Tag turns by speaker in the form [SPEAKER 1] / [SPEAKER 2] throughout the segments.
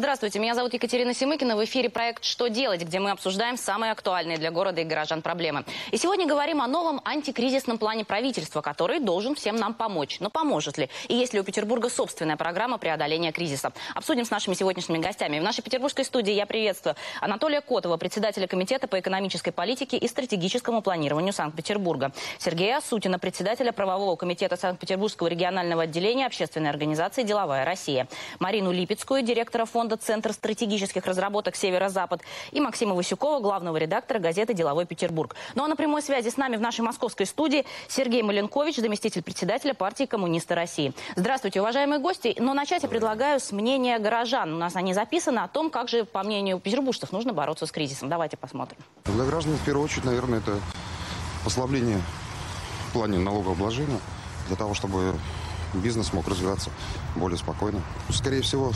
[SPEAKER 1] Здравствуйте, меня зовут Екатерина Семыкина. В эфире проект «Что делать?», где мы обсуждаем самые актуальные для города и горожан проблемы. И сегодня говорим о новом антикризисном плане правительства, который должен всем нам помочь. Но поможет ли? И есть ли у Петербурга собственная программа преодоления кризиса? Обсудим с нашими сегодняшними гостями. В нашей петербургской студии я приветствую Анатолия Котова, председателя Комитета по экономической политике и стратегическому планированию Санкт-Петербурга. Сергея Асутина, председателя правового комитета Санкт-Петербургского регионального отделения общественной организации «Деловая Россия». Марину Липецкую, директора фонда фонда «Центр стратегических разработок Северо-Запад» и Максима Васюкова, главного редактора газеты «Деловой Петербург». Ну а на прямой связи с нами в нашей московской студии Сергей Маленкович, заместитель председателя партии «Коммунисты России». Здравствуйте, уважаемые гости. Но начать я предлагаю с мнения горожан. У нас они записаны о том, как же, по мнению петербуржцев, нужно бороться с кризисом. Давайте посмотрим.
[SPEAKER 2] Для граждан, в первую очередь, наверное, это послабление в плане налогообложения для того, чтобы бизнес мог развиваться более спокойно. Скорее всего,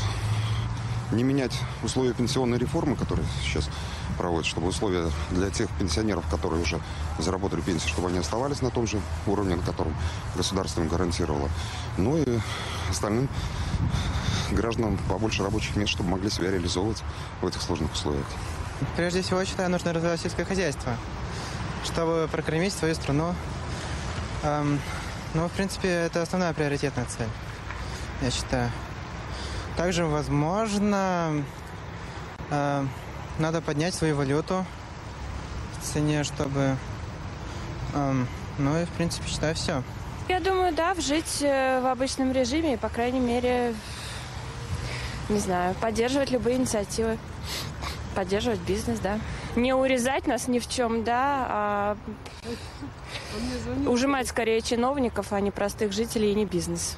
[SPEAKER 2] не менять условия пенсионной реформы, которые сейчас проводят, чтобы условия для тех пенсионеров, которые уже заработали пенсию, чтобы они оставались на том же уровне, на котором государство им гарантировало. Ну и остальным гражданам побольше рабочих мест, чтобы могли себя реализовывать в этих сложных условиях.
[SPEAKER 3] Прежде всего, считаю, нужно развивать сельское хозяйство, чтобы прокормить свою страну. Эм, ну, в принципе, это основная приоритетная цель, я считаю. Также, возможно, э, надо поднять свою валюту в цене, чтобы... Э, ну и, в принципе, считаю, все.
[SPEAKER 4] Я думаю, да, жить э, в обычном режиме, по крайней мере, не знаю, поддерживать любые инициативы, поддерживать бизнес, да. Не урезать нас ни в чем, да, а ужимать скорее чиновников, а не простых жителей и не бизнес.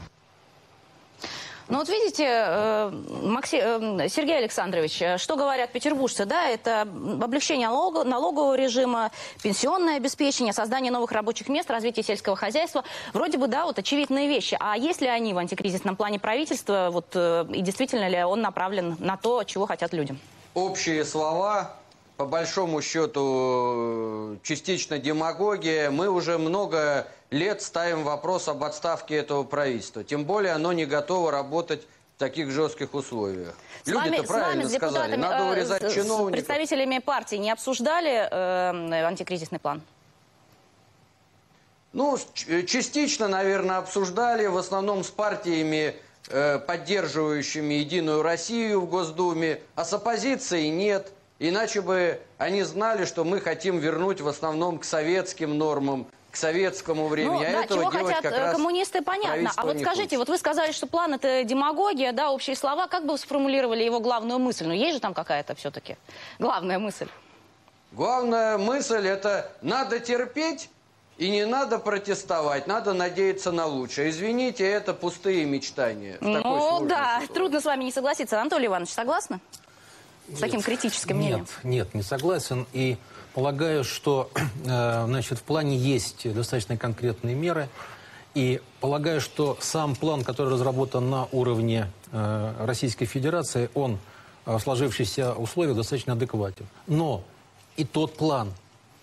[SPEAKER 1] Ну вот видите, э, Макси... Э, Сергей Александрович, э, что говорят петербуржцы, да, это облегчение налог... налогового режима, пенсионное обеспечение, создание новых рабочих мест, развитие сельского хозяйства. Вроде бы, да, вот очевидные вещи. А есть ли они в антикризисном плане правительства, вот, и действительно ли он направлен на то, чего хотят люди?
[SPEAKER 5] Общие слова, по большому счету, частично демагогия. Мы уже много лет ставим вопрос об отставке этого правительства. Тем более оно не готово работать в таких жестких условиях.
[SPEAKER 1] Люди-то правильно сказали, надо э, урезать э, чиновников. С представителями партии не обсуждали э, антикризисный план?
[SPEAKER 5] Ну, частично, наверное, обсуждали, в основном с партиями, э, поддерживающими «Единую Россию» в Госдуме, а с оппозицией нет. Иначе бы они знали, что мы хотим вернуть в основном к советским нормам, к советскому времени.
[SPEAKER 1] Ну, а да, этого чего хотят как э, коммунисты, понятно. А вот скажите, хочет. вот вы сказали, что план это демагогия, да, общие слова. Как бы вы сформулировали его главную мысль? Ну, есть же там какая-то все-таки главная мысль.
[SPEAKER 5] Главная мысль это надо терпеть и не надо протестовать, надо надеяться на лучшее. Извините, это пустые мечтания.
[SPEAKER 1] Ну да, ситуации. трудно с вами не согласиться. Анатолий Иванович, согласны? С таким критическим мнением?
[SPEAKER 6] Нет, нет, не согласен. И Полагаю, что э, значит, в плане есть достаточно конкретные меры. И полагаю, что сам план, который разработан на уровне э, Российской Федерации, он в сложившихся условиях достаточно адекватен. Но и тот план,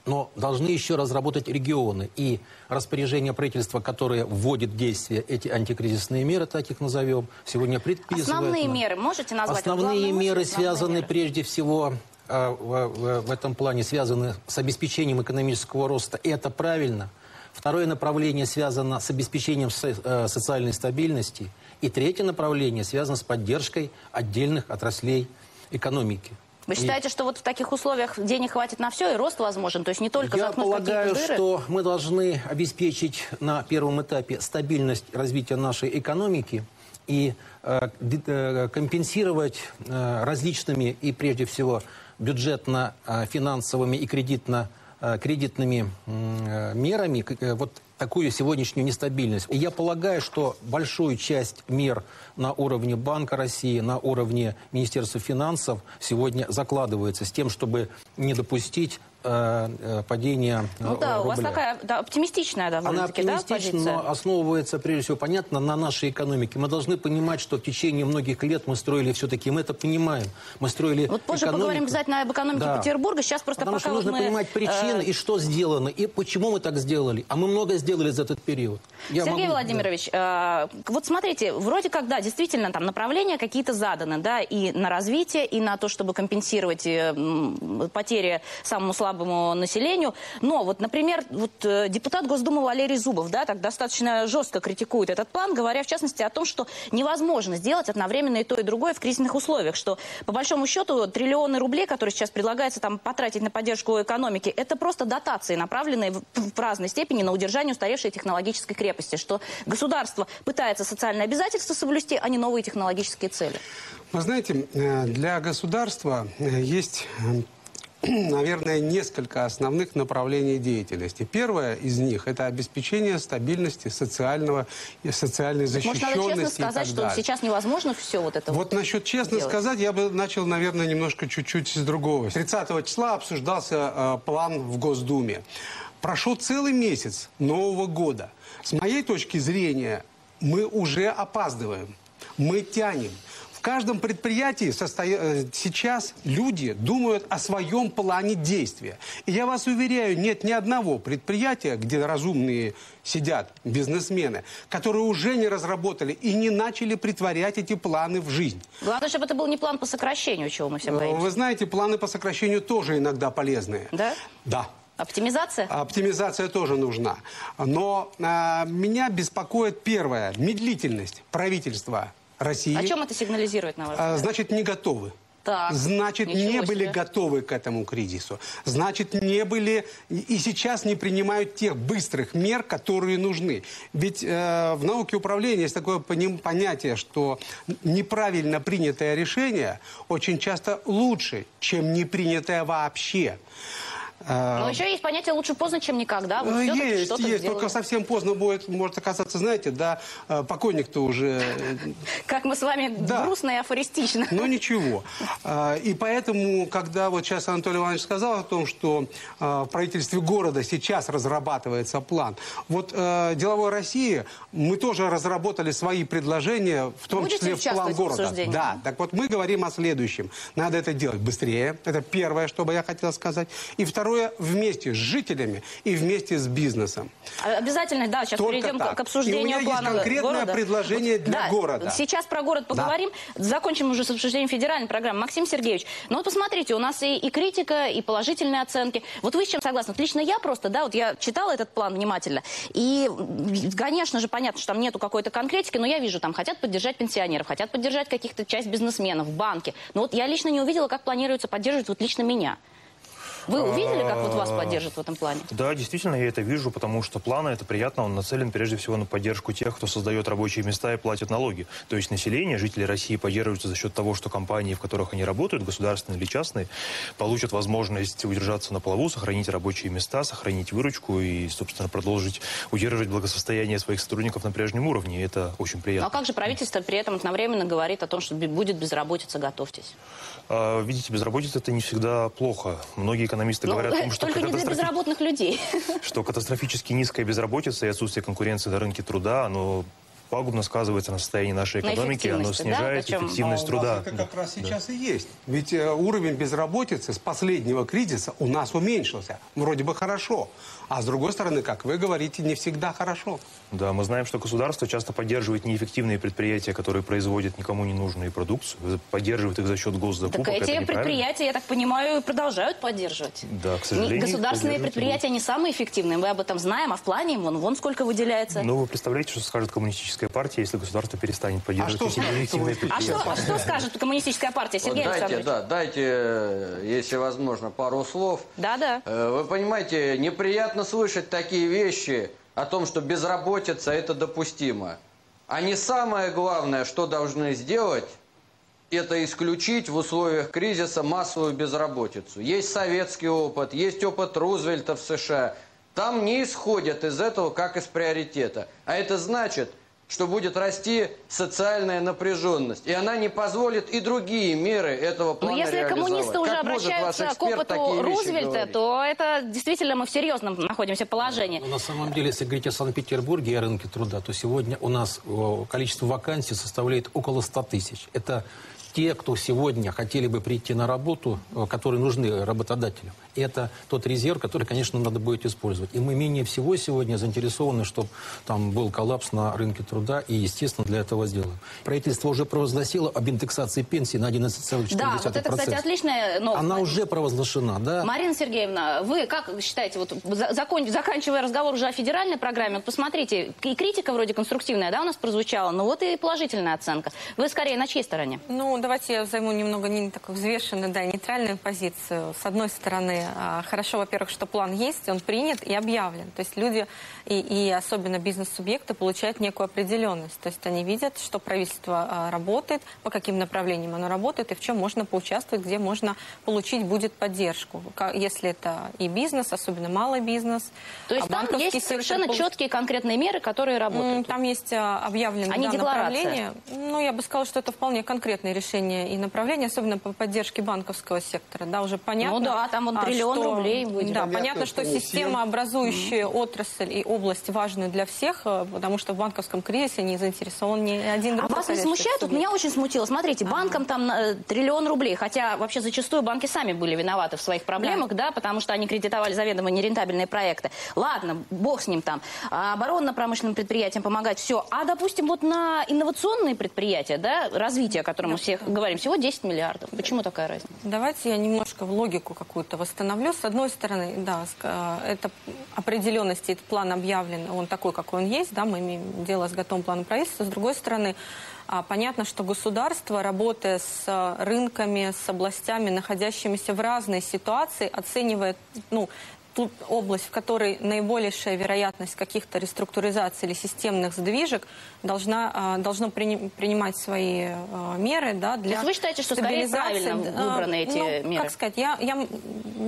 [SPEAKER 6] но должны еще разработать регионы. И распоряжение правительства, которое вводит в действие эти антикризисные меры, так их назовем, сегодня предписывает...
[SPEAKER 1] Основные меры можете назвать?
[SPEAKER 6] Основные меры связаны меры? прежде всего а, в, в этом плане связаны с обеспечением экономического роста, и это правильно. Второе направление связано с обеспечением э, социальной стабильности. И третье направление связано с поддержкой отдельных отраслей экономики.
[SPEAKER 1] Вы считаете, и... что вот в таких условиях денег хватит на все и рост возможен? То есть не только
[SPEAKER 6] Я полагаю, что мы должны обеспечить на первом этапе стабильность развития нашей экономики и э, э компенсировать э, различными и прежде всего бюджетно-финансовыми и кредитно, кредитными мерами вот такую сегодняшнюю нестабильность. И я полагаю, что большую часть мер на уровне Банка России, на уровне Министерства финансов сегодня закладывается с тем, чтобы не допустить э, э, падения
[SPEAKER 1] Ну
[SPEAKER 6] э,
[SPEAKER 1] да, у вас
[SPEAKER 6] рубля.
[SPEAKER 1] такая да, оптимистичная
[SPEAKER 6] Она
[SPEAKER 1] довольно-таки, да,
[SPEAKER 6] оптимистична,
[SPEAKER 1] позиция?
[SPEAKER 6] но основывается, прежде всего, понятно, на нашей экономике. Мы должны понимать, что в течение многих лет мы строили все-таки, мы это понимаем, мы строили
[SPEAKER 1] Вот позже
[SPEAKER 6] экономику.
[SPEAKER 1] поговорим обязательно об экономике
[SPEAKER 6] Да.
[SPEAKER 1] Петербурга. Сейчас просто
[SPEAKER 6] Потому
[SPEAKER 1] пока
[SPEAKER 6] что
[SPEAKER 1] вот
[SPEAKER 6] нужно
[SPEAKER 1] мы,
[SPEAKER 6] понимать причины
[SPEAKER 1] э,
[SPEAKER 6] и что сделано, и почему мы так сделали. А мы много сделали за этот период. Я
[SPEAKER 1] Сергей
[SPEAKER 6] могу-
[SPEAKER 1] Владимирович, э, вот смотрите, вроде как, да, действительно, там направления какие-то заданы, да, и на развитие, и на то, чтобы компенсировать э, потери самому слабому населению. Но вот, например, вот э, депутат Госдумы Валерий Зубов, да, так достаточно жестко критикует этот план, говоря, в частности, о том, что невозможно сделать одновременно и то, и другое в кризисных условиях, что, по большому счету, триллионы рублей, которые сейчас предлагается там потратить на поддержку экономики, это просто дотации, направленные в, в разной степени на удержание устаревшей технологической крепости, что государство пытается социальные обязательства соблюсти, а не новые технологические цели.
[SPEAKER 7] Вы знаете, э, для государства э, есть, наверное, несколько основных направлений деятельности. Первое из них – это обеспечение стабильности социального и социальной
[SPEAKER 1] Может, надо честно
[SPEAKER 7] защищенности
[SPEAKER 1] сказать, что сейчас невозможно все вот это
[SPEAKER 7] Вот насчет честно
[SPEAKER 1] делать.
[SPEAKER 7] сказать, я бы начал, наверное, немножко чуть-чуть с другого. 30 числа обсуждался э, план в Госдуме. Прошел целый месяц Нового года. С моей точки зрения, мы уже опаздываем. Мы тянем. В каждом предприятии состоя- э, сейчас люди думают о своем плане действия. И я вас уверяю, нет ни одного предприятия, где разумные сидят бизнесмены, которые уже не разработали и не начали притворять эти планы в жизнь.
[SPEAKER 1] Главное, чтобы это был не план по сокращению, чего мы все
[SPEAKER 7] Э,
[SPEAKER 1] боимся.
[SPEAKER 7] Вы знаете, планы по сокращению тоже иногда полезные.
[SPEAKER 1] Да?
[SPEAKER 7] Да.
[SPEAKER 1] Оптимизация?
[SPEAKER 7] Оптимизация тоже нужна. Но а, меня беспокоит первое – медлительность правительства России.
[SPEAKER 1] О чем это сигнализирует, на ваш
[SPEAKER 7] А,
[SPEAKER 1] взгляд?
[SPEAKER 7] Значит, не готовы.
[SPEAKER 1] Так,
[SPEAKER 7] Значит, не были
[SPEAKER 1] себе.
[SPEAKER 7] готовы к этому кризису. Значит, не были и- сейчас не принимают тех быстрых мер, которые нужны. Ведь э, в науке управления есть такое понятие, что неправильно принятое решение очень часто лучше, чем не принятое вообще. Э,
[SPEAKER 1] Но еще есть понятие лучше поздно, чем никогда.
[SPEAKER 7] Э,
[SPEAKER 1] всё-таки
[SPEAKER 7] Есть, есть.
[SPEAKER 1] сделали.
[SPEAKER 7] Только совсем поздно будет, может оказаться, знаете, да, э, покойник-то уже э,
[SPEAKER 1] Как мы с вами
[SPEAKER 7] Да.
[SPEAKER 1] грустно и афористично.
[SPEAKER 7] но ничего. А, И поэтому, когда вот сейчас Анатолий Иванович сказал о том, что а, в правительстве города сейчас разрабатывается план, вот э, деловой России мы тоже разработали свои предложения, в том
[SPEAKER 1] Будете
[SPEAKER 7] числе в план
[SPEAKER 1] в
[SPEAKER 7] города.
[SPEAKER 1] обсуждении?
[SPEAKER 7] Да, так вот мы говорим о следующем. Надо это делать быстрее. Это первое, что бы я хотел сказать. И второе, вместе с жителями и вместе с бизнесом.
[SPEAKER 1] А, Обязательно, да, сейчас
[SPEAKER 7] Только
[SPEAKER 1] перейдем
[SPEAKER 7] так.
[SPEAKER 1] к, обсуждению
[SPEAKER 7] И у меня есть конкретное
[SPEAKER 1] города.
[SPEAKER 7] предложение для
[SPEAKER 1] да,
[SPEAKER 7] города.
[SPEAKER 1] Сейчас про город поговорим. Закончим уже с обсуждением федеральной программы. Максим Сергеевич, ну вот посмотрите, у нас и, и критика, и положительные оценки. Вот вы с чем согласны? Вот лично я просто, да, вот я читала этот план внимательно. И, конечно же, понятно, что там нету какой-то конкретики, но я вижу, там хотят поддержать пенсионеров, хотят поддержать каких-то часть бизнесменов, банки. Но вот я лично не увидела, как планируется поддерживать вот лично меня. Вы увидели, как вот вас поддержат в этом плане?
[SPEAKER 8] Да, действительно, я это вижу, потому что план это приятно, он нацелен прежде всего на поддержку тех, кто создает рабочие места и платит налоги. То есть население, жители России поддерживаются за счет того, что компании, в которых они работают, государственные или частные, получат возможность удержаться на плаву, сохранить рабочие места, сохранить выручку и, собственно, продолжить удерживать благосостояние своих сотрудников на прежнем уровне. И это очень
[SPEAKER 1] Ну а
[SPEAKER 8] приятно.
[SPEAKER 1] как же правительство при этом одновременно говорит о том, что будет безработица, готовьтесь?
[SPEAKER 8] А, видите, безработица это не всегда плохо. Многие экономисты
[SPEAKER 1] Ну,
[SPEAKER 8] говорят о том, что
[SPEAKER 1] только не для безработных людей.
[SPEAKER 8] что катастрофически низкая безработица и отсутствие конкуренции на рынке труда, оно пагубно сказывается на состоянии нашей
[SPEAKER 1] На
[SPEAKER 8] экономики, оно
[SPEAKER 1] эффективности, да?
[SPEAKER 8] снижает
[SPEAKER 1] Причем,
[SPEAKER 8] эффективность
[SPEAKER 7] А
[SPEAKER 8] труда.
[SPEAKER 7] это как раз сейчас и есть. Ведь э, уровень безработицы с последнего кризиса у нас уменьшился. Вроде бы хорошо. А с другой стороны, как вы говорите, не всегда хорошо.
[SPEAKER 8] Да, мы знаем, что государство часто поддерживает неэффективные предприятия, которые производят никому не нужную продукцию, поддерживает их за счет
[SPEAKER 1] Так
[SPEAKER 8] госзакупок. это
[SPEAKER 1] эти предприятия, я так понимаю, продолжают поддерживать.
[SPEAKER 8] Да, к сожалению,
[SPEAKER 1] Государственные предприятия не самые эффективные, мы об этом знаем, а в плане вон, вон сколько выделяется.
[SPEAKER 8] Ну, вы представляете, что скажет коммунистическая партия, если государство перестанет поддерживать
[SPEAKER 7] что
[SPEAKER 8] эти
[SPEAKER 7] коммунистическая
[SPEAKER 1] а, что, а что скажет коммунистическая партия,
[SPEAKER 5] Вот
[SPEAKER 1] Сергей
[SPEAKER 5] дайте,
[SPEAKER 1] Александрович?
[SPEAKER 5] да, дайте, э, если возможно, пару слов.
[SPEAKER 1] Да-да.
[SPEAKER 5] Э, Вы понимаете, неприятно слышать такие вещи о том, что безработица – это допустимо. А не самое главное, что должны сделать, это исключить в условиях кризиса массовую безработицу. Есть советский опыт, есть опыт Рузвельта в США. Там не исходят из этого как из приоритета. А это значит что будет расти социальная напряженность. И она не позволит и другие меры этого
[SPEAKER 1] Но
[SPEAKER 5] плана
[SPEAKER 1] если
[SPEAKER 5] реализовать.
[SPEAKER 1] коммунисты уже
[SPEAKER 5] Как может ваш
[SPEAKER 1] обращаются к
[SPEAKER 5] эксперт
[SPEAKER 1] опыту Рузвельта, то это действительно мы в серьезном находимся положении.
[SPEAKER 6] Но на самом деле, если говорить о Санкт-Петербурге и о рынке труда, то сегодня у нас количество вакансий составляет около 100 тысяч. Это те, кто сегодня хотели бы прийти на работу, которые нужны работодателю. Это тот резерв, который, конечно, надо будет использовать. И мы менее всего сегодня заинтересованы, чтобы там был коллапс на рынке труда, и, естественно, для этого сделаем. Правительство уже провозгласило об индексации пенсии на 11,4%.
[SPEAKER 1] Да, вот это, кстати, отличная новость.
[SPEAKER 6] Она уже провозглашена, да?
[SPEAKER 1] Марина Сергеевна, вы как считаете, вот за- закон- заканчивая разговор уже о федеральной программе, вот посмотрите, и критика вроде конструктивная, да, у нас прозвучала, но вот и положительная оценка. Вы скорее на чьей стороне?
[SPEAKER 9] Ну, давайте я займу немного не такую взвешенную, да, нейтральную позицию. С одной стороны, а, хорошо, во-первых, что план есть, он принят и объявлен. То есть люди, и, и особенно бизнес-субъекты, получают некую определенность. То есть они видят, что правительство а, работает, по каким направлениям оно работает, и в чем можно поучаствовать, где можно получить будет поддержку. Если это и бизнес, особенно малый бизнес.
[SPEAKER 1] То есть
[SPEAKER 9] а
[SPEAKER 1] там есть
[SPEAKER 9] сектор
[SPEAKER 1] совершенно
[SPEAKER 9] получ-
[SPEAKER 1] четкие конкретные меры, которые работают.
[SPEAKER 9] Там есть а, объявлены
[SPEAKER 1] А не
[SPEAKER 9] да, направления. Ну, я бы сказала, что это вполне конкретные решения и направления, особенно по поддержке банковского сектора. Да, уже понятно.
[SPEAKER 1] Ну да, там вот
[SPEAKER 9] а,
[SPEAKER 1] триллион
[SPEAKER 9] что-
[SPEAKER 1] рублей выделено.
[SPEAKER 9] Да,
[SPEAKER 7] Понятно,
[SPEAKER 9] что система, образующая отрасль и область важную для всех, э, потому что в банковском кризисе не заинтересован ни один
[SPEAKER 1] А вас не смущает? Вот
[SPEAKER 9] субъект.
[SPEAKER 1] меня очень смутило. Смотрите, банкам там э, триллион рублей, хотя вообще зачастую банки сами были виноваты в своих проблемах, да, потому что они кредитовали заведомо нерентабельные проекты. Ладно, бог с ним там. А оборонно-промышленным предприятиям помогать, все. А, допустим, вот на инновационные предприятия, да, развитие, о котором мы все говорим, всего 10 миллиардов. Почему такая разница?
[SPEAKER 9] Давайте я немножко в логику какую-то восстановлю. С одной стороны, да, э, это определенности, этот план объявлен, он такой, какой он есть, да, мы имеем дело с готовым планом правительства. С другой стороны, а, понятно, что государство, работая с э, рынками, с областями, находящимися в разной ситуации, оценивает, ну, ту область, в которой наибольшая вероятность каких-то реструктуризаций или системных сдвижек, должна, а, должно прини- принимать свои а, меры да, для
[SPEAKER 1] есть вы считаете, что скорее правильно выбраны эти
[SPEAKER 9] ну,
[SPEAKER 1] меры?
[SPEAKER 9] Как сказать, я, я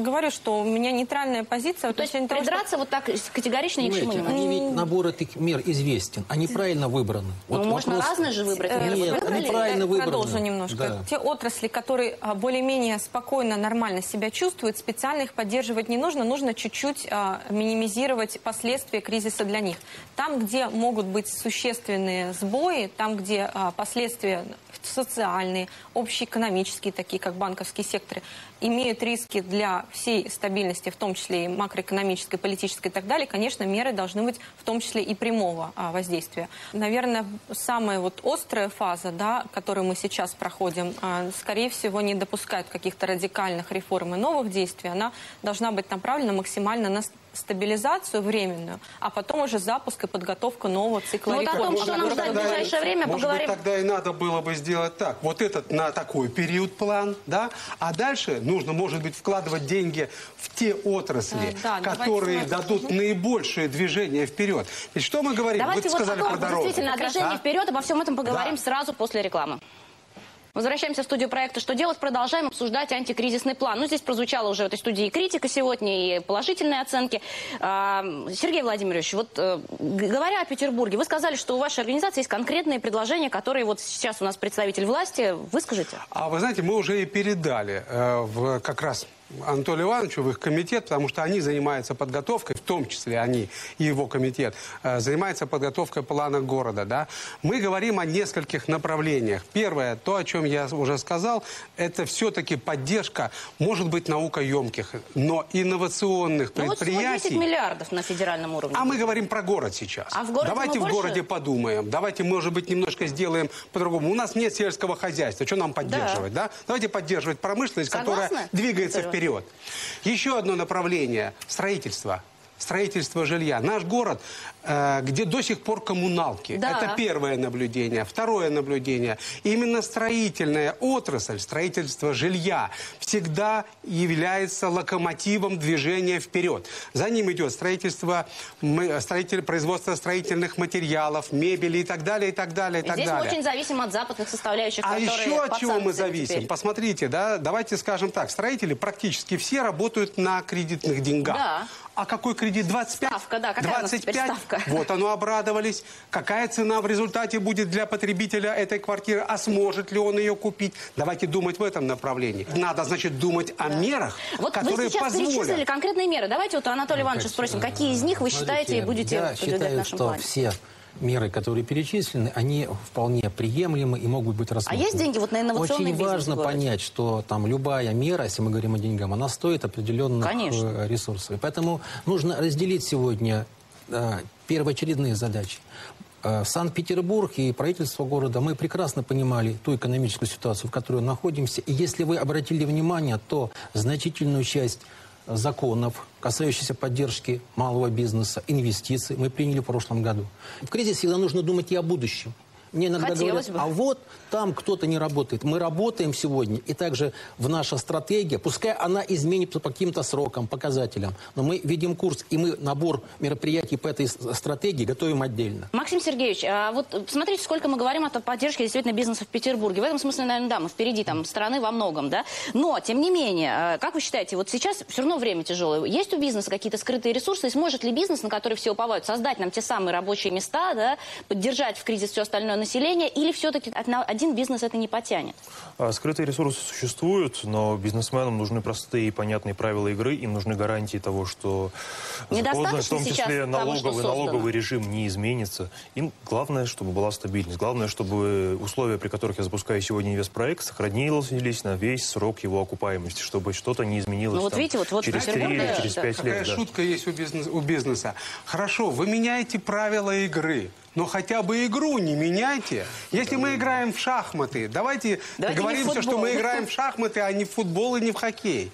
[SPEAKER 9] говорю, что у меня нейтральная позиция.
[SPEAKER 1] То есть
[SPEAKER 9] того, что-
[SPEAKER 1] придраться вот так категорично ни к чему не
[SPEAKER 6] они ведь набор этих мер известен. Они правильно выбраны.
[SPEAKER 1] Ну, можно разные же выбрать меры.
[SPEAKER 6] Нет,
[SPEAKER 1] Выбрали?
[SPEAKER 6] они правильно
[SPEAKER 9] Я
[SPEAKER 6] выбраны.
[SPEAKER 9] Продолжу немножко.
[SPEAKER 6] Да.
[SPEAKER 9] Те отрасли, которые а, более-менее спокойно, нормально себя чувствуют, специально их поддерживать не нужно. Нужно чуть-чуть а, минимизировать последствия кризиса для них. Там, где могут быть существенные сбои, там, где а, последствия социальные, общеэкономические, такие как банковский сектор, имеют риски для всей стабильности, в том числе и макроэкономической, политической и так далее, конечно, меры должны быть в том числе и прямого а, воздействия. Наверное, самая вот острая фаза, да, которую мы сейчас проходим, а, скорее всего, не допускает каких-то радикальных реформ и новых действий. Она должна быть направлена максимально на с- стабилизацию временную, а потом уже запуск и подготовка нового цикла
[SPEAKER 1] Ну, вот о том, что нам ждать в ближайшее время,
[SPEAKER 7] может
[SPEAKER 1] поговорим.
[SPEAKER 7] быть, тогда и надо было бы сделать так. Вот этот на такой период план, да, а дальше нужно, может быть, вкладывать деньги в те отрасли,
[SPEAKER 9] Э, да, давайте
[SPEAKER 7] которые дадут наибольшее движение вперед. Ведь что мы говорим?
[SPEAKER 1] Давайте
[SPEAKER 7] Вы
[SPEAKER 1] вот
[SPEAKER 7] сказали
[SPEAKER 1] о
[SPEAKER 7] про
[SPEAKER 1] том,
[SPEAKER 7] дороги.
[SPEAKER 1] действительно, о движении
[SPEAKER 7] А?
[SPEAKER 1] вперед, обо всем этом поговорим
[SPEAKER 7] Да.
[SPEAKER 1] сразу после рекламы. Возвращаемся в студию проекта «Что делать?». Продолжаем обсуждать антикризисный план. Ну, здесь прозвучала уже в этой студии критика сегодня, и положительные оценки. А, Сергей Владимирович, вот э, говоря о Петербурге, вы сказали, что у вашей организации есть конкретные предложения, которые вот сейчас у нас представитель власти. Выскажите.
[SPEAKER 7] А вы знаете, мы уже и передали э, как раз Анатолию Ивановичу в их комитет, потому что они занимаются подготовкой, в том числе они и его комитет, э, занимается подготовкой плана города. Да? Мы говорим о нескольких направлениях. Первое, то, о чем я уже сказал, это все-таки поддержка, может быть, наукоемких, но инновационных
[SPEAKER 1] Ну вот всего 10
[SPEAKER 7] предприятий.
[SPEAKER 1] миллиардов на федеральном уровне.
[SPEAKER 7] А мы говорим про город сейчас.
[SPEAKER 1] А в городе
[SPEAKER 7] Давайте в
[SPEAKER 1] больше?
[SPEAKER 7] городе подумаем. Давайте, может быть, немножко сделаем по-другому. У нас нет сельского хозяйства. Что нам поддерживать, да? Давайте поддерживать промышленность,
[SPEAKER 1] Согласны,
[SPEAKER 7] которая двигается
[SPEAKER 1] Виктор
[SPEAKER 7] вперед. Еще одно направление – строительство. Строительство жилья. Наш город, э, где до сих пор коммуналки.
[SPEAKER 1] Да.
[SPEAKER 7] Это первое наблюдение. Второе наблюдение. Именно строительная отрасль, строительство жилья всегда является локомотивом движения вперед. За ним идет строительство, мы- строитель, производство строительных материалов, мебели и так далее, и так далее, и так
[SPEAKER 1] здесь мы
[SPEAKER 7] далее.
[SPEAKER 1] очень зависим от западных составляющих,
[SPEAKER 7] А еще от чего мы зависим?
[SPEAKER 1] теперь.
[SPEAKER 7] Посмотрите, да, давайте скажем так, строители практически все работают на кредитных деньгах.
[SPEAKER 1] Да.
[SPEAKER 7] А какой кредит? 25?
[SPEAKER 1] Ставка, да, какая у нас теперь
[SPEAKER 7] 25?
[SPEAKER 1] ставка?
[SPEAKER 7] Вот оно обрадовались. Какая цена в результате будет для потребителя этой квартиры? А сможет ли он ее купить? Давайте думать в этом направлении. Надо, значит, думать о мерах,
[SPEAKER 1] Вот
[SPEAKER 7] которые
[SPEAKER 1] вы сейчас перечислили
[SPEAKER 7] позволят.
[SPEAKER 1] конкретные меры. Давайте вот у Анатолия Ивановича спросим, какие из них вы считаете и будете
[SPEAKER 6] я
[SPEAKER 1] продвигать в
[SPEAKER 6] считаю,
[SPEAKER 1] нашем
[SPEAKER 6] что
[SPEAKER 1] плане?
[SPEAKER 6] все меры, которые перечислены, они вполне приемлемы и могут быть рассмотрены.
[SPEAKER 1] А есть деньги вот на инновационный
[SPEAKER 6] Очень
[SPEAKER 1] бизнес
[SPEAKER 6] важно понять, что там любая мера, если мы говорим о деньгах, она стоит определенных
[SPEAKER 1] Конечно.
[SPEAKER 6] э, ресурсов. И поэтому нужно разделить сегодня э, первоочередные задачи. Э, Санкт-Петербург и правительство города, мы прекрасно понимали ту экономическую ситуацию, в которой находимся. И если вы обратили внимание, то значительную часть законов, касающихся поддержки малого бизнеса, инвестиций, мы приняли в прошлом году. В кризисе всегда нужно думать и о будущем. Мне иногда
[SPEAKER 1] Хотелось
[SPEAKER 6] говорят,
[SPEAKER 1] бы.
[SPEAKER 6] а вот там кто-то не работает. Мы работаем сегодня, и также в наша стратегия, пускай она изменится по каким-то срокам, показателям, но мы видим курс, и мы набор мероприятий по этой стратегии готовим отдельно.
[SPEAKER 1] Максим Сергеевич, а вот посмотрите, сколько мы говорим о поддержке действительно бизнеса в Петербурге. В этом смысле, наверное, да, мы впереди там страны во многом, да. Но, тем не менее, э, как вы считаете, вот сейчас все равно время тяжелое. Есть у бизнеса какие-то скрытые ресурсы? И сможет ли бизнес, на который все уповают, создать нам те самые рабочие места, да, поддержать в кризис все остальное население? Или все-таки один бизнес это не потянет?
[SPEAKER 8] А Скрытые ресурсы существуют, но бизнесменам нужны простые и понятные правила игры, им нужны гарантии того, что законный, в том числе
[SPEAKER 1] того,
[SPEAKER 8] налоговый,
[SPEAKER 1] создано?
[SPEAKER 8] налоговый режим не изменится. Им главное, чтобы была стабильность. Главное, чтобы условия, при которых я запускаю сегодня инвестпроект, сохранились на весь срок его окупаемости, чтобы что-то не изменилось
[SPEAKER 1] Ну вот
[SPEAKER 8] там
[SPEAKER 1] видите, вот- вот
[SPEAKER 8] через три или
[SPEAKER 1] да,
[SPEAKER 8] через
[SPEAKER 1] да.
[SPEAKER 8] пять
[SPEAKER 7] Какая
[SPEAKER 8] лет. да.
[SPEAKER 7] шутка есть у, бизнес- у бизнеса. Хорошо, вы меняете правила игры, но хотя бы игру не меняйте. Если мы играем в шахматы, давайте,
[SPEAKER 1] Давайте
[SPEAKER 7] договоримся, что мы играем в шахматы, а не в футбол и не в хоккей.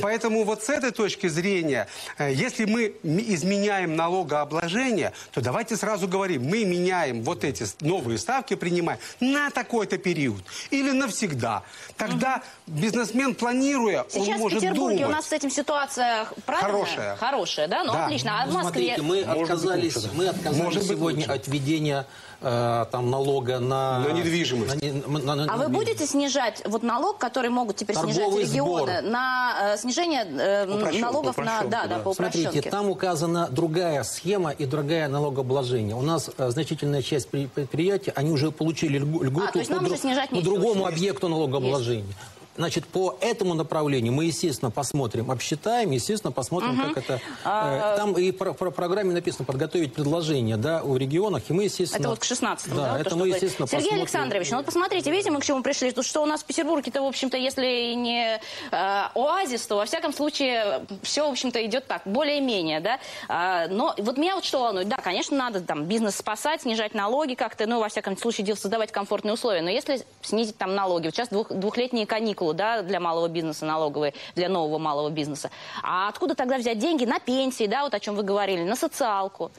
[SPEAKER 7] Поэтому вот с этой точки зрения, э, если мы изменяем налогообложение, то давайте сразу говорим, мы меняем вот эти новые ставки, принимаем на такой-то период или навсегда. Тогда бизнесмен, планируя,
[SPEAKER 1] Сейчас
[SPEAKER 7] он
[SPEAKER 1] в
[SPEAKER 7] может
[SPEAKER 1] Петербурге
[SPEAKER 7] думать.
[SPEAKER 1] у нас с этим ситуация правильная?
[SPEAKER 7] Хорошая.
[SPEAKER 1] Хорошая, да? Ну,
[SPEAKER 7] Да.
[SPEAKER 1] отлично. А в
[SPEAKER 6] Ну,
[SPEAKER 1] Москве...
[SPEAKER 6] Смотрите, мы отказались,
[SPEAKER 8] лучше, да.
[SPEAKER 6] мы отказались
[SPEAKER 7] Может
[SPEAKER 6] сегодня от введения э, там, налога на...
[SPEAKER 7] На недвижимость.
[SPEAKER 6] на не- на- на-
[SPEAKER 1] А вы
[SPEAKER 6] на-
[SPEAKER 1] будете снижать вот налог, который могут теперь снижать
[SPEAKER 6] Торговый
[SPEAKER 1] регионы,
[SPEAKER 6] сбор.
[SPEAKER 1] на э, снижение э,
[SPEAKER 7] Упрощен-
[SPEAKER 1] налогов на, да, да,
[SPEAKER 8] да.
[SPEAKER 1] по
[SPEAKER 6] Смотрите, там указана другая схема и другая налогообложение. У нас э, значительная часть при- предприятий, они уже получили льгу- льготу
[SPEAKER 1] А, то есть нам
[SPEAKER 6] по,
[SPEAKER 1] уже снижать
[SPEAKER 6] по другому объекту налогообложения. Значит, по этому направлению мы, естественно, посмотрим, обсчитаем, естественно, посмотрим, как это...
[SPEAKER 1] А,
[SPEAKER 6] э, там и про, про программе написано подготовить предложение, да, у регионах, и мы, естественно...
[SPEAKER 1] Это вот к 16
[SPEAKER 6] Да,
[SPEAKER 1] да, то,
[SPEAKER 6] это мы, естественно,
[SPEAKER 1] Сергей
[SPEAKER 6] посмотрим.
[SPEAKER 1] Александрович, ну вот посмотрите, видите, мы к чему пришли? Тут что у нас в Петербурге-то, в общем-то, если не э, оазис, то, во всяком случае, все, в общем-то, идет так, более-менее, да? А, но вот меня вот что волнует, да, конечно, надо там бизнес спасать, снижать налоги как-то, ну, во всяком случае, создавать комфортные условия, но если снизить там налоги, вот сейчас двух- двухлетние каникулы, да, для малого бизнеса налоговые, для нового малого бизнеса, а откуда тогда взять деньги на пенсии, да, вот о чем вы говорили, на социалку?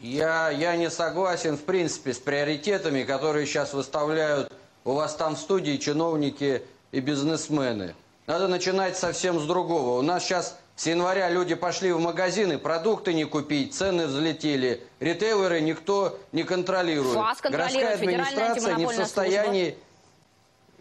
[SPEAKER 5] Я, я не согласен, в принципе, с приоритетами, которые сейчас выставляют у вас там в студии чиновники и бизнесмены. Надо начинать совсем с другого. У нас сейчас с января люди пошли в магазины, продукты не купить, цены взлетели. Ритейлеры никто не контролирует.
[SPEAKER 1] ФАС контролирует,
[SPEAKER 5] Городская администрация не в состоянии...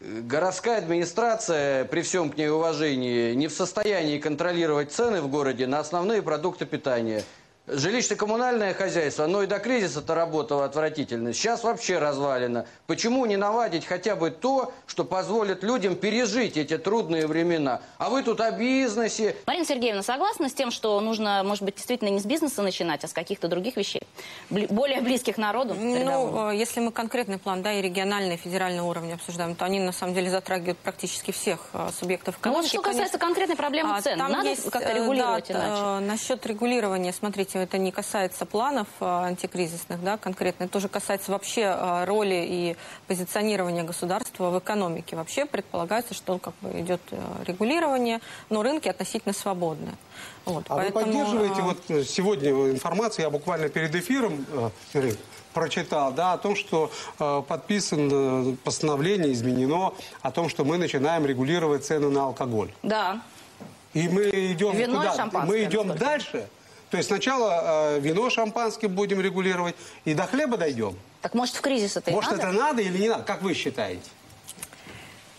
[SPEAKER 5] Городская администрация, при всем к ней уважении, не в состоянии контролировать цены в городе на основные продукты питания. Жилищно-коммунальное хозяйство, оно и до кризиса-то работало отвратительно. Сейчас вообще развалено. Почему не наладить хотя бы то, что позволит людям пережить эти трудные времена? А вы тут о бизнесе,
[SPEAKER 1] Марина Сергеевна, согласна с тем, что нужно, может быть, действительно не с бизнеса начинать, а с каких-то других вещей, бли- более близких народу?
[SPEAKER 9] Ну, э, если мы конкретный план, да, и региональный, и федеральный уровень обсуждаем, то они на самом деле затрагивают практически всех э, субъектов
[SPEAKER 1] Ну, вот
[SPEAKER 9] экономики.
[SPEAKER 1] что касается
[SPEAKER 9] конечно.
[SPEAKER 1] конкретной проблемы
[SPEAKER 9] А,
[SPEAKER 1] цен,
[SPEAKER 9] там
[SPEAKER 1] надо как-то
[SPEAKER 9] э,
[SPEAKER 1] регулировать
[SPEAKER 9] да,
[SPEAKER 1] иначе?
[SPEAKER 9] Насчет регулирования, смотрите, это не касается планов э, антикризисных, да, конкретно, это тоже касается вообще э, роли и позиционирования государства в экономике. Вообще предполагается, что как бы идет э, регулирование, но рынки относительно свободны. Вот,
[SPEAKER 7] А
[SPEAKER 9] поэтому,
[SPEAKER 7] вы поддерживаете вот сегодня информацию, я буквально перед эфиром э, прочитал, да, о том, что э, подписано постановление, изменено, о том, что мы начинаем регулировать цены на алкоголь.
[SPEAKER 1] Да.
[SPEAKER 7] И мы идем
[SPEAKER 1] Вино и
[SPEAKER 7] куда?
[SPEAKER 1] шампанское,
[SPEAKER 7] Мы идем
[SPEAKER 1] насколько.
[SPEAKER 7] дальше. То есть сначала э, вино, шампанское будем регулировать, и до хлеба дойдем.
[SPEAKER 1] Так может в кризис это и
[SPEAKER 7] Может,
[SPEAKER 1] надо?
[SPEAKER 7] это надо или не надо? Как вы считаете?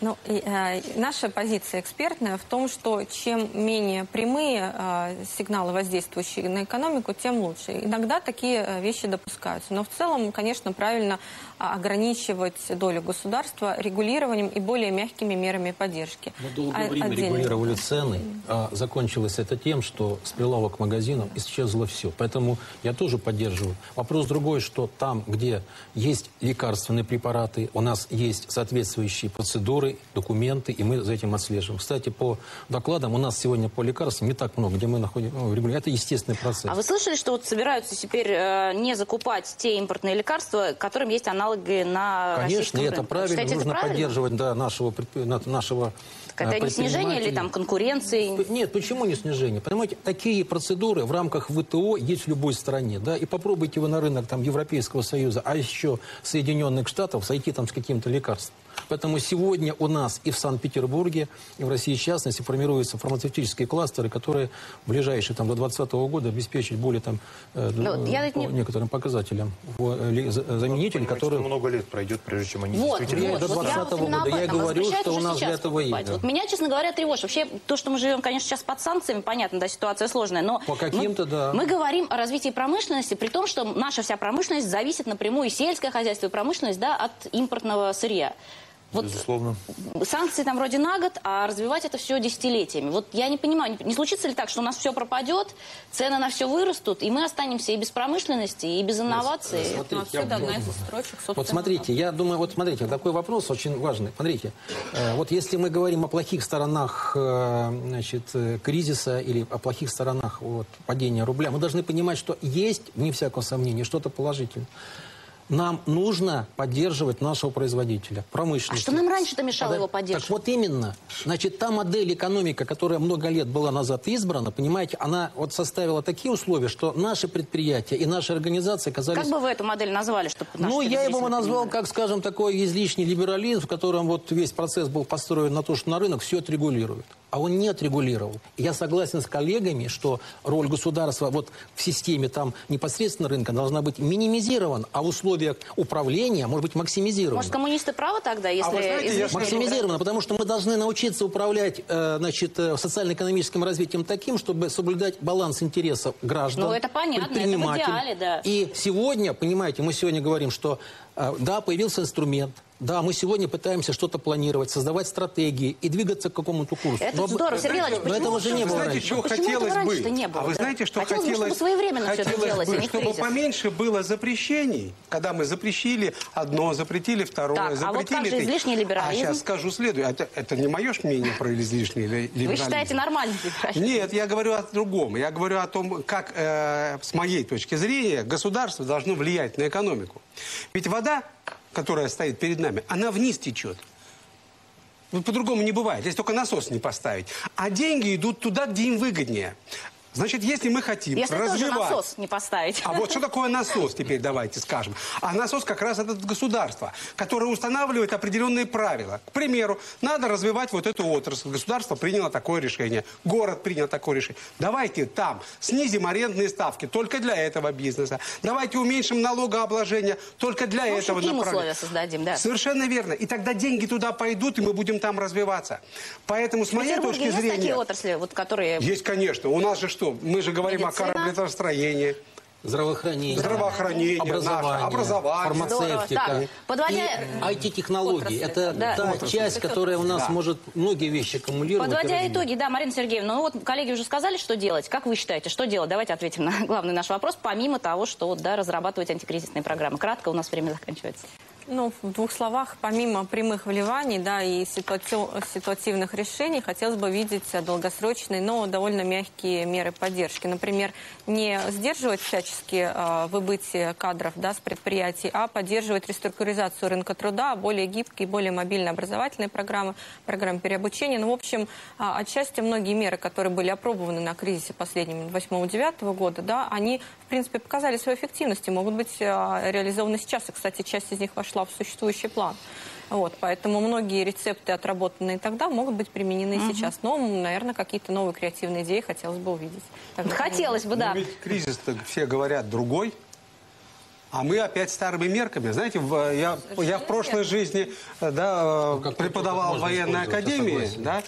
[SPEAKER 9] Ну, и, э, наша позиция экспертная в том, что чем менее прямые э, сигналы, воздействующие на экономику, тем лучше. Иногда такие э, вещи допускаются. Но в целом, конечно, правильно а, ограничивать долю государства регулированием и более мягкими мерами поддержки.
[SPEAKER 6] Мы долгое
[SPEAKER 9] А-
[SPEAKER 6] время
[SPEAKER 9] отдельно.
[SPEAKER 6] регулировали цены, а закончилось это тем, что с прилавок магазинов исчезло все. Поэтому я тоже поддерживаю. Вопрос другой, что там, где есть лекарственные препараты, у нас есть соответствующие процедуры, документы, и мы за этим отслеживаем. Кстати, по докладам у нас сегодня по лекарствам не так много, где мы находим ну, регулярно. Это естественный процесс.
[SPEAKER 1] А вы слышали, что вот собираются теперь э, не закупать те импортные лекарства, которым есть аналоги на
[SPEAKER 6] Конечно, и это
[SPEAKER 1] рынке?
[SPEAKER 6] правильно.
[SPEAKER 1] Считаете, это
[SPEAKER 6] Нужно
[SPEAKER 1] правильно?
[SPEAKER 6] поддерживать да, нашего, нашего
[SPEAKER 1] Так это
[SPEAKER 6] э,
[SPEAKER 1] не снижение или там конкуренции?
[SPEAKER 6] Нет, почему не снижение? Понимаете, такие процедуры в рамках ВТО есть в любой стране. Да? И попробуйте вы на рынок там, Европейского Союза, а еще Соединенных Штатов зайти там с каким-то лекарством. Поэтому сегодня у нас и в Санкт-Петербурге, и в России в частности формируются фармацевтические кластеры, которые в ближайшие там, до 2020 года обеспечат более там, э,
[SPEAKER 1] Ну, я
[SPEAKER 6] по
[SPEAKER 1] не-
[SPEAKER 6] некоторым показателям э, за- заменителей, которые...
[SPEAKER 8] много лет пройдет, прежде чем они
[SPEAKER 1] Вот,
[SPEAKER 8] действительно...
[SPEAKER 1] вот,
[SPEAKER 6] до
[SPEAKER 1] вот я
[SPEAKER 6] 20-го
[SPEAKER 1] вот
[SPEAKER 6] года. Я говорю, что у нас для этого
[SPEAKER 1] покупать.
[SPEAKER 6] есть.
[SPEAKER 1] Вот меня, честно говоря, тревожит. Вообще, то, что мы живем, конечно, сейчас под санкциями, понятно, да, ситуация сложная, но...
[SPEAKER 6] По каким-то,
[SPEAKER 1] мы,
[SPEAKER 6] да.
[SPEAKER 1] Мы говорим о развитии промышленности, при том, что наша вся промышленность зависит напрямую, и сельское хозяйство, и промышленность, да, от импортного сырья. Вот
[SPEAKER 8] Безусловно.
[SPEAKER 1] санкции там вроде на год, а развивать это все десятилетиями. Вот я не понимаю, не, не случится ли так, что у нас все пропадет, цены на все вырастут, и мы останемся и без промышленности, и без инноваций?
[SPEAKER 6] Смотрите,
[SPEAKER 9] Ну,
[SPEAKER 6] я-
[SPEAKER 9] отсюда одна из строчек.
[SPEAKER 6] Вот смотрите, я думаю, вот смотрите, такой вопрос очень важный. Смотрите, э, вот если мы говорим о плохих сторонах э, значит, э, кризиса или о плохих сторонах вот, падения рубля, мы должны понимать, что есть, вне всякого сомнения, что-то положительное. Нам нужно поддерживать нашего производителя, промышленность.
[SPEAKER 1] А что нам раньше-то мешало его поддерживать?
[SPEAKER 6] Так вот именно. Значит, та модель экономика, которая много лет была назад избрана, понимаете, она вот составила такие условия, что наши предприятия и наши организации оказались...
[SPEAKER 1] Как бы вы эту модель назвали, чтобы
[SPEAKER 6] Ну, я его
[SPEAKER 1] телезрители
[SPEAKER 6] назвал,
[SPEAKER 1] понимали?
[SPEAKER 6] как, скажем, такой излишний либерализм, в котором вот весь процесс был построен на то, что на рынок все отрегулирует. А он не отрегулировал. И Я согласен с коллегами, что роль государства вот в системе там непосредственно рынка должна быть минимизирована, а в условиях управления может быть максимизирована.
[SPEAKER 1] Может, коммунисты правы тогда, если...
[SPEAKER 7] вы знаете, я
[SPEAKER 6] Максимизировано, потому что мы должны научиться управлять э, значит, э, социально-экономическим развитием таким, чтобы соблюдать баланс интересов граждан,
[SPEAKER 1] Ну, это понятно, это в идеале, да.
[SPEAKER 6] И сегодня, понимаете, мы сегодня говорим, что да, появился инструмент, да, мы сегодня пытаемся что-то планировать, создавать стратегии и двигаться к какому-то курсу.
[SPEAKER 1] Это
[SPEAKER 6] Но-
[SPEAKER 1] здорово, Сергей Владимирович,
[SPEAKER 6] но этого же не было
[SPEAKER 7] знаете,
[SPEAKER 6] раньше.
[SPEAKER 7] что
[SPEAKER 1] Почему
[SPEAKER 7] хотелось
[SPEAKER 1] этого
[SPEAKER 7] бы?
[SPEAKER 1] раньше-то не было,
[SPEAKER 7] а вы
[SPEAKER 1] да?
[SPEAKER 7] знаете, что
[SPEAKER 1] Хотелось бы,
[SPEAKER 7] хотелось,
[SPEAKER 1] чтобы своевременно всё это
[SPEAKER 7] хотелось
[SPEAKER 1] делалось, а
[SPEAKER 7] бы,
[SPEAKER 1] не в
[SPEAKER 7] чтобы
[SPEAKER 1] кризис.
[SPEAKER 7] поменьше было запрещений, когда мы запрещили одно, запретили второе,
[SPEAKER 1] Так, а вот
[SPEAKER 7] запретили
[SPEAKER 1] как же излишний либерализм?
[SPEAKER 7] А сейчас скажу следующее. Это, это не мое мнение про излишний ли- либерализм.
[SPEAKER 1] Вы считаете нормальным либерализм?
[SPEAKER 7] Нет, я говорю о другом. Я говорю о том, как, э, с моей точки зрения, государство должно влиять на экономику. Ведь вода, которая стоит перед нами, она вниз течет. Ну, по-другому не бывает, если только насос не поставить. А деньги идут туда, где им выгоднее. Значит, если мы хотим
[SPEAKER 1] Если тоже
[SPEAKER 7] развивать...
[SPEAKER 1] насос не поставить.
[SPEAKER 7] А вот что такое насос, теперь давайте скажем. А насос как раз это государство, которое устанавливает определенные правила. К примеру, надо развивать вот эту отрасль. Государство приняло такое решение. Город принял такое решение. Давайте там снизим арендные ставки только для этого бизнеса. Давайте уменьшим налогообложение только для
[SPEAKER 1] общем,
[SPEAKER 7] этого направления.
[SPEAKER 1] условия создадим, да.
[SPEAKER 7] Совершенно верно. И тогда деньги туда пойдут, и мы будем там развиваться. Поэтому, с моей точки
[SPEAKER 1] есть
[SPEAKER 7] зрения...
[SPEAKER 1] такие отрасли, вот, которые...
[SPEAKER 7] Есть, конечно. У нас же что? Мы же говорим
[SPEAKER 1] Медицина.
[SPEAKER 7] о кораблестроении.
[SPEAKER 6] Здравоохранение,
[SPEAKER 7] Здравоохранение,
[SPEAKER 6] образование,
[SPEAKER 7] наше, образование.
[SPEAKER 6] Фармацевтика,
[SPEAKER 1] подводя-
[SPEAKER 6] и IT-технологии. Это
[SPEAKER 1] да.
[SPEAKER 6] та
[SPEAKER 1] Отрасли.
[SPEAKER 6] часть, которая у нас может многие вещи аккумулировать.
[SPEAKER 1] Подводя итоги, да, Марина Сергеевна, ну вот коллеги уже сказали, что делать. Как вы считаете, что делать? Давайте ответим на главный наш вопрос, помимо того, что вот, да, разрабатывать антикризисные программы. Кратко, у нас время заканчивается.
[SPEAKER 9] Ну, в двух словах, помимо прямых вливаний да, и ситуатив- ситуативных решений, хотелось бы видеть долгосрочные, но довольно мягкие меры поддержки. Например, не сдерживать всячески э, выбытие кадров да, с предприятий, а поддерживать реструктуризацию рынка труда, более гибкие, более мобильные образовательные программы, программы переобучения. Ну, в общем, а, отчасти многие меры, которые были опробованы на кризисе последнем 8-9 года, да, они, принципе, показали свою эффективность и могут быть а, реализованы сейчас. И, кстати, часть из них вошла в существующий план. Вот, поэтому многие рецепты, отработанные тогда, могут быть применены и сейчас. Но, наверное, какие-то новые креативные идеи хотелось бы увидеть. Тогда
[SPEAKER 1] Хотелось бы, да.
[SPEAKER 7] Но ведь кризис-то все говорят другой. А мы опять старыми мерками. Знаете, в- я, я в прошлой жизни э, да, э,
[SPEAKER 6] как
[SPEAKER 7] преподавал в военной академии. Да,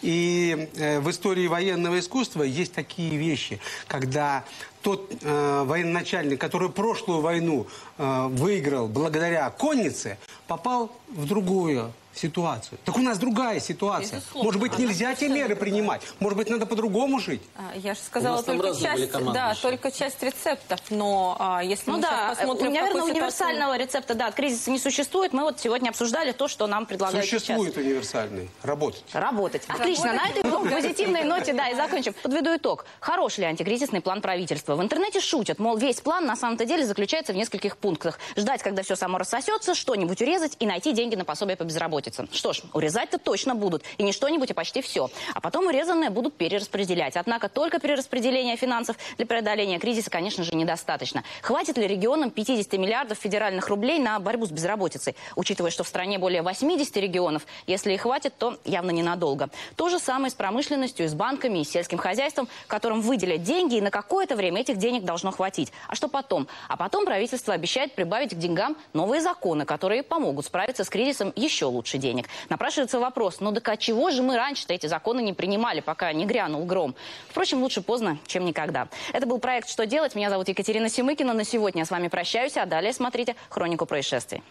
[SPEAKER 7] и э, в истории военного искусства есть такие вещи, когда тот э, военачальник, который прошлую войну э, выиграл благодаря коннице, попал в другую ситуацию. Так у нас другая ситуация.
[SPEAKER 9] Безусловно.
[SPEAKER 7] Может быть,
[SPEAKER 9] Она
[SPEAKER 7] нельзя те
[SPEAKER 9] совершенно
[SPEAKER 7] меры
[SPEAKER 9] другая.
[SPEAKER 7] принимать. Может быть, надо по-другому жить.
[SPEAKER 9] А, Я же сказала только часть, да,
[SPEAKER 6] еще.
[SPEAKER 9] только часть рецептов, но а, если
[SPEAKER 1] Ну
[SPEAKER 9] мы
[SPEAKER 1] да,
[SPEAKER 9] сейчас посмотрим, в
[SPEAKER 1] наверное,
[SPEAKER 9] какой ситуации-
[SPEAKER 1] универсального рецепта да, от кризиса не существует. Мы вот сегодня обсуждали то, что нам предлагают сейчас.
[SPEAKER 7] Существует универсальный. Работать.
[SPEAKER 1] Работать. Отлично. На этой позитивной ноте, да, и закончим. Подведу итог. Хорош ли антикризисный план правительства? В интернете шутят, мол, весь план на самом-то деле заключается в нескольких пунктах. Ждать, когда все само рассосется, что-нибудь урезать и найти деньги на пособие по безработице. Что ж, урезать-то точно будут. И не что-нибудь, а почти все. А потом урезанное будут перераспределять. Однако только перераспределение финансов для преодоления кризиса, конечно же, недостаточно. Хватит ли регионам 50 миллиардов федеральных рублей на борьбу с безработицей? Учитывая, что в стране более 80 регионов, если и хватит, то явно ненадолго. То же самое с промышленностью, и с банками, и с сельским хозяйством, которым выделят деньги, и на какое-то время этих денег должно хватить. А что потом? А потом правительство обещает прибавить к деньгам новые законы, которые помогут справиться с кризисом еще лучше денег. Напрашивается вопрос, ну так а чего же мы раньше-то эти законы не принимали, пока не грянул гром? Впрочем, лучше поздно, чем никогда. Это был проект «Что делать?». Меня зовут Екатерина Семыкина. На сегодня я с вами прощаюсь, а далее смотрите «Хронику происшествий».